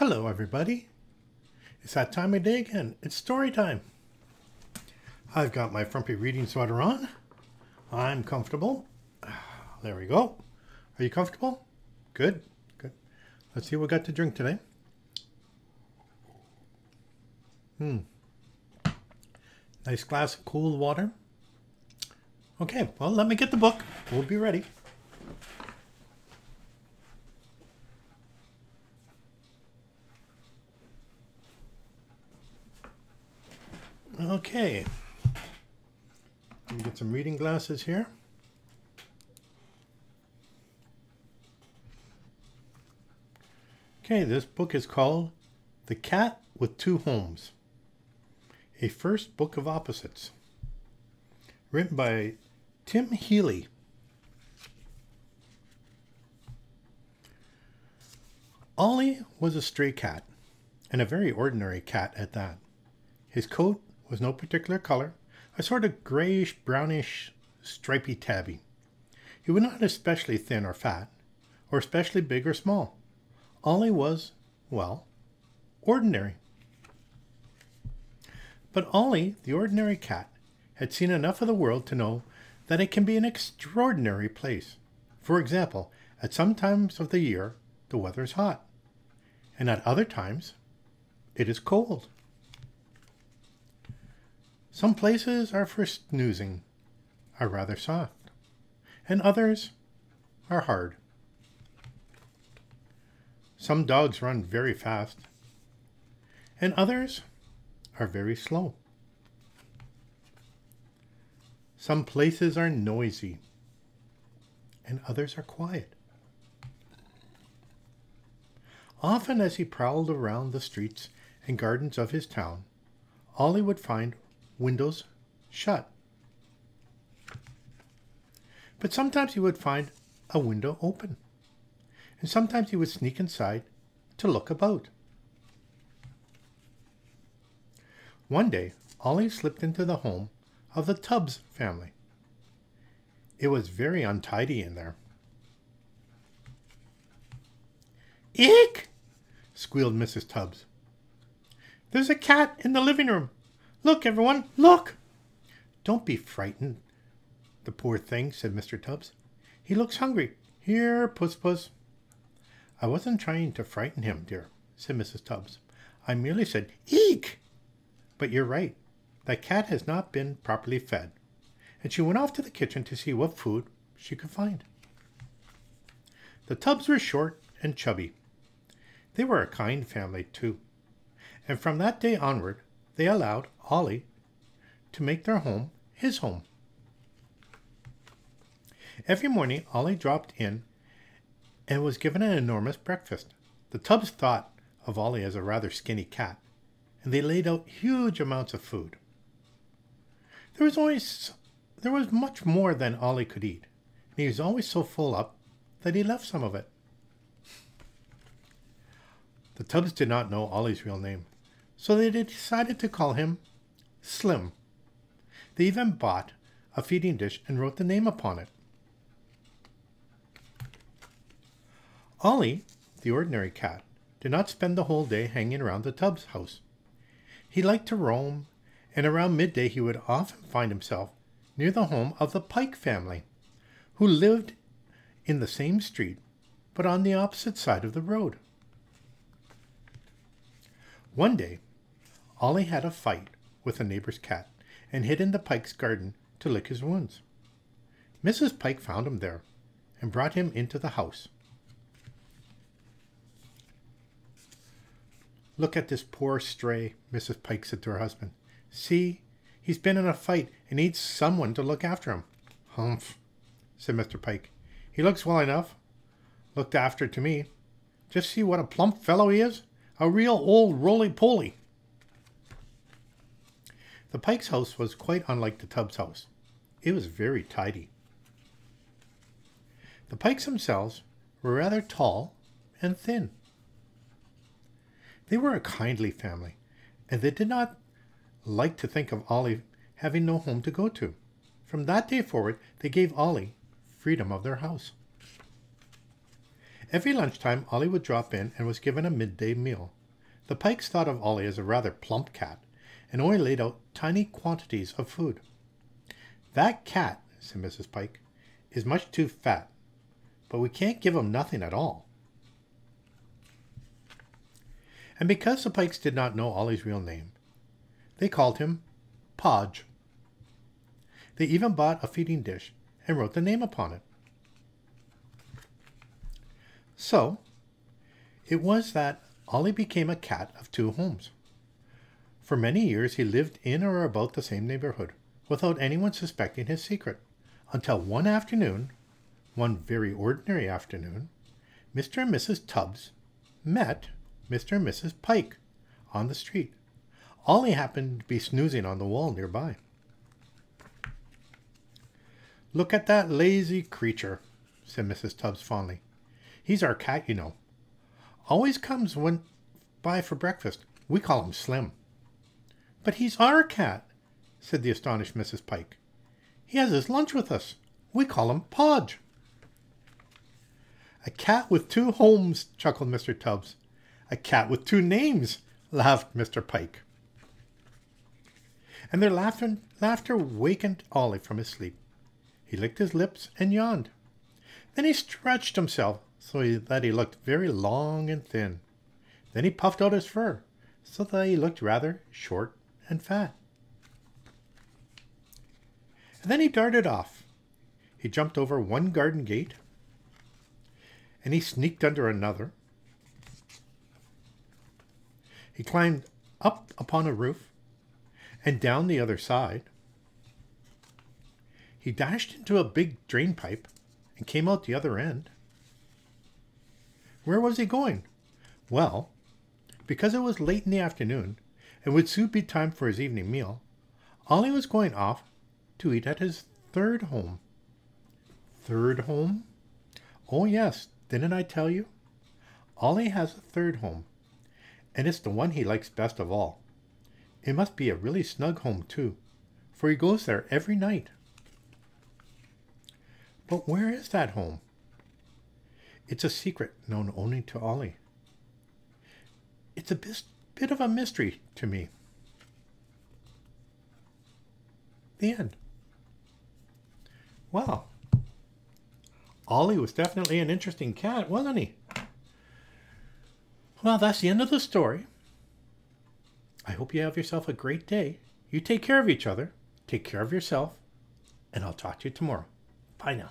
Hello, everybody. It's that time of day again. It's story time. I've got my frumpy reading sweater on. I'm comfortable. There we go. Are you comfortable? Good, good. Let's see what we got to drink today. Hmm. Nice glass of cool water. Okay, well, let me get the book. We'll be ready. Okay. Let me get some reading glasses here. Okay, this book is called The Cat with Two Homes, a first book of opposites, written by Tim Healey. Ollie was a stray cat, and a very ordinary cat at that. His coat was no particular color, a sort of grayish brownish stripy tabby. He was not especially thin or fat, or especially big or small. All he was, well, ordinary. But Ollie, the ordinary cat, had seen enough of the world to know that it can be an extraordinary place. For example, at some times of the year, the weather is hot, and at other times, it is cold. Some places are for snoozing, are rather soft, and others are hard. Some dogs run very fast, and others are very slow. Some places are noisy, and others are quiet. Often, as he prowled around the streets and gardens of his town, all he would find windows shut. But sometimes he would find a window open, and sometimes he would sneak inside to look about. One day, Ollie slipped into the home of the Tubbs family. It was very untidy in there. Eek! squealed Mrs. Tubbs. There's a cat in the living room. Look, everyone, look! Don't be frightened, the poor thing, said Mr. Tubbs. He looks hungry. Here, Puss Puss. I wasn't trying to frighten him, dear, said Mrs. Tubbs. I merely said, Eek! But you're right. That cat has not been properly fed. And she went off to the kitchen to see what food she could find. The Tubbs were short and chubby. They were a kind family, too. And from that day onward, they allowed Ollie to make their home his home. Every morning, Ollie dropped in and was given an enormous breakfast. The Tubbs thought of Ollie as a rather skinny cat, and they laid out huge amounts of food. There was always there was much more than Ollie could eat, and he was always so full up that he left some of it. The Tubbs did not know Ollie's real name, so they decided to call him Slim. They even bought a feeding dish and wrote the name upon it. Ollie, the ordinary cat, did not spend the whole day hanging around the Tubbs house. He liked to roam, and around midday he would often find himself near the home of the Pike family, who lived in the same street but on the opposite side of the road. One day, Ollie had a fight with a neighbor's cat and hid in the Pike's garden to lick his wounds. Mrs. Pike found him there and brought him into the house. Look at this poor stray, Mrs. Pike said to her husband. See, he's been in a fight and needs someone to look after him. Humph, said Mr. Pike. He looks well enough. Looked after to me. Just see what a plump fellow he is. A real old roly-poly. The Pike's house was quite unlike the Tubbs' house. It was very tidy. The Pikes themselves were rather tall and thin. They were a kindly family, and they did not like to think of Ollie having no home to go to. From that day forward, they gave Ollie freedom of their house. Every lunchtime, Ollie would drop in and was given a midday meal. The Pikes thought of Ollie as a rather plump cat, and only laid out tiny quantities of food. That cat, said Mrs. Pike, is much too fat, but we can't give him nothing at all. And because the Pikes did not know Ollie's real name, they called him Podge. They even bought a feeding dish and wrote the name upon it. So, it was that Ollie became a cat of two homes. For many years he lived in or about the same neighborhood, without anyone suspecting his secret, until one afternoon, one very ordinary afternoon, Mr. and Mrs. Tubbs met Mr. and Mrs. Pike on the street. Ollie happened to be snoozing on the wall nearby. Look at that lazy creature, said Mrs. Tubbs fondly. He's our cat, you know. Always comes when by for breakfast. We call him Slim. But he's our cat, said the astonished Mrs. Pike. He has his lunch with us. We call him Podge. A cat with two homes, chuckled Mr. Tubbs. A cat with two names, laughed Mr. Pike. And their laughter, laughter wakened Ollie from his sleep. He licked his lips and yawned. Then he stretched himself so that he looked very long and thin. Then he puffed out his fur so that he looked rather short and fat. And then he darted off. He jumped over one garden gate, and he sneaked under another. He climbed up upon a roof and down the other side. He dashed into a big drain pipe and came out the other end. Where was he going? Well, because it was late in the afternoon and would soon be time for his evening meal, Ollie was going off to eat at his third home. Third home? Oh, yes, didn't I tell you? Ollie has a third home, and it's the one he likes best of all. It must be a really snug home, too, for he goes there every night. But where is that home? It's a secret known only to Ollie. It's a bit of a mystery to me. The end. Wow. Ollie was definitely an interesting cat, wasn't he? Well, that's the end of the story. I hope you have yourself a great day. You take care of each other, take care of yourself, and I'll talk to you tomorrow. Bye now.